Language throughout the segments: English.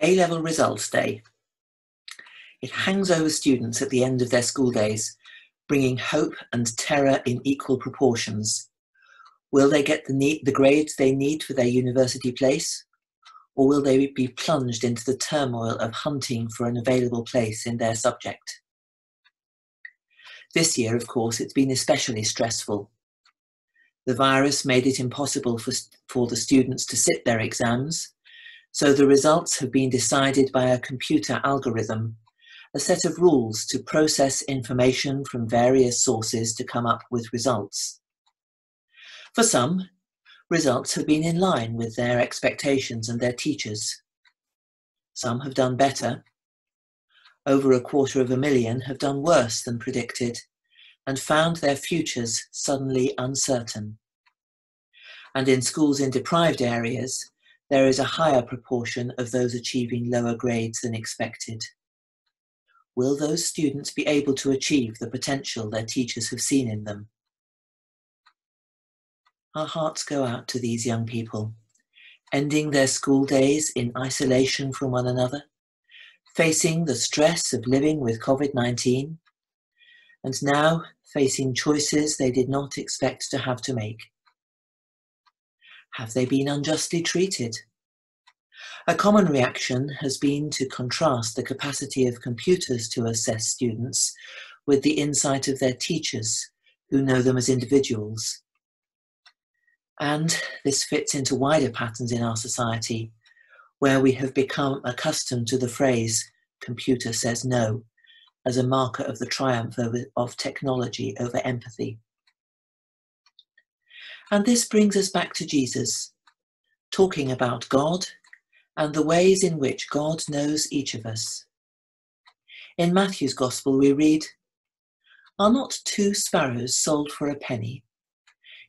A-level results day. It hangs over students at the end of their school days, bringing hope and terror in equal proportions. Will they get the, need, the grades they need for their university place? Or will they be plunged into the turmoil of hunting for an available place in their subject? This year, of course, it's been especially stressful. The virus made it impossible for, for the students to sit their exams, so the results have been decided by a computer algorithm, a set of rules to process information from various sources to come up with results. For some, results have been in line with their expectations and their teachers. Some have done better. Over a quarter of a million have done worse than predicted and found their futures suddenly uncertain. And in schools in deprived areas, there is a higher proportion of those achieving lower grades than expected. Will those students be able to achieve the potential their teachers have seen in them? Our hearts go out to these young people, ending their school days in isolation from one another, facing the stress of living with COVID 19, and now facing choices they did not expect to have to make. Have they been unjustly treated? A common reaction has been to contrast the capacity of computers to assess students with the insight of their teachers, who know them as individuals. And this fits into wider patterns in our society, where we have become accustomed to the phrase, computer says no, as a marker of the triumph of technology over empathy. And this brings us back to Jesus, talking about God and the ways in which God knows each of us. In Matthew's Gospel, we read, Are not two sparrows sold for a penny?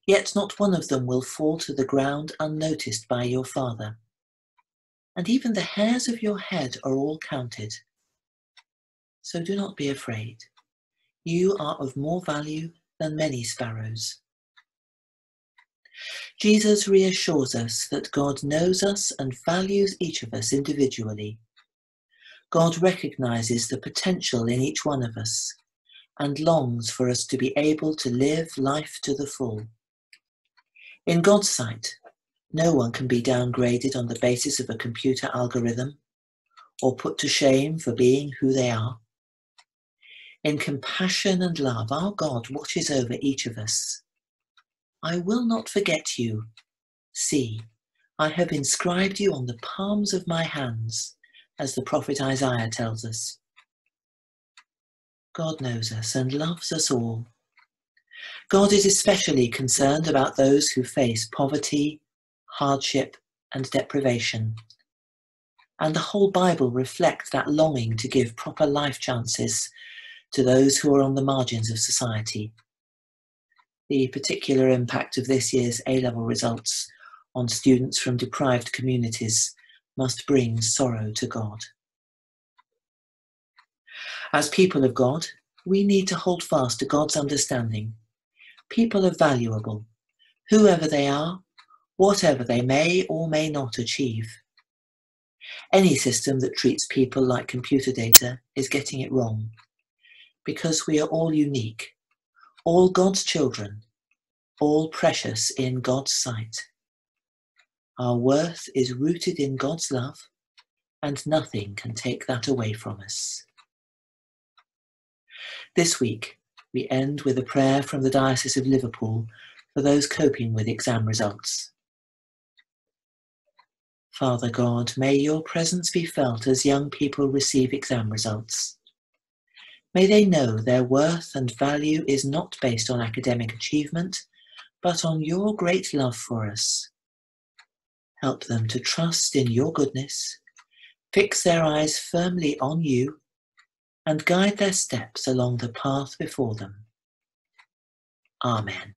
Yet not one of them will fall to the ground unnoticed by your Father. And even the hairs of your head are all counted. So do not be afraid. You are of more value than many sparrows. Jesus reassures us that God knows us and values each of us individually. God recognizes the potential in each one of us and longs for us to be able to live life to the full. In God's sight, no one can be downgraded on the basis of a computer algorithm or put to shame for being who they are. In compassion and love, our God watches over each of us I will not forget you. See, I have inscribed you on the palms of my hands, as the prophet Isaiah tells us. God knows us and loves us all. God is especially concerned about those who face poverty, hardship, and deprivation. And the whole Bible reflects that longing to give proper life chances to those who are on the margins of society the particular impact of this year's A-level results on students from deprived communities must bring sorrow to God. As people of God, we need to hold fast to God's understanding. People are valuable, whoever they are, whatever they may or may not achieve. Any system that treats people like computer data is getting it wrong, because we are all unique all God's children, all precious in God's sight. Our worth is rooted in God's love, and nothing can take that away from us. This week, we end with a prayer from the Diocese of Liverpool for those coping with exam results. Father God, may your presence be felt as young people receive exam results. May they know their worth and value is not based on academic achievement, but on your great love for us. Help them to trust in your goodness, fix their eyes firmly on you, and guide their steps along the path before them. Amen.